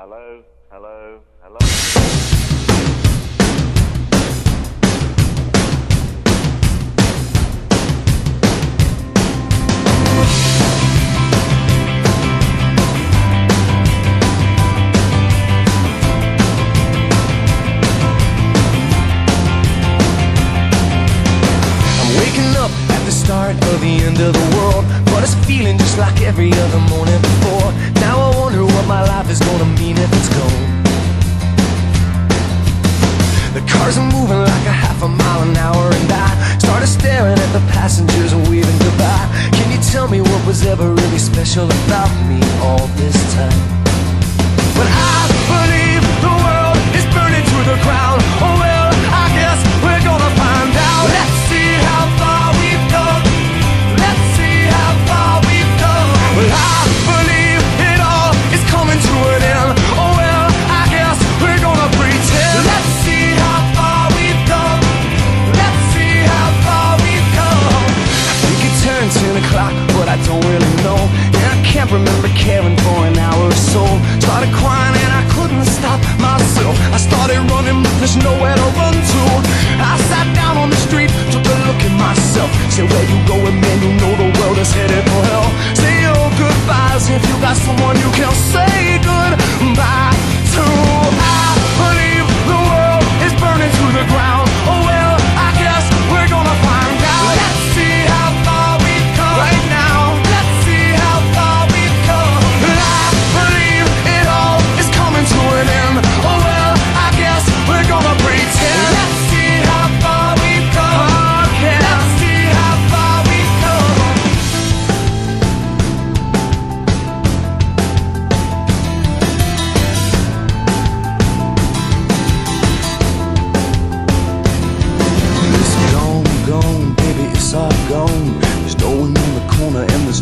hello, hello, hello. the start of the end of the world But it's feeling just like every other morning before special about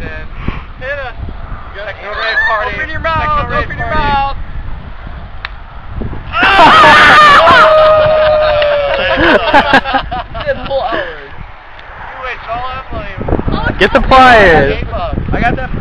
then hit us. Techno rave party. Open your mouth. Techno open your mouth. Ah! Get the pliers. I got that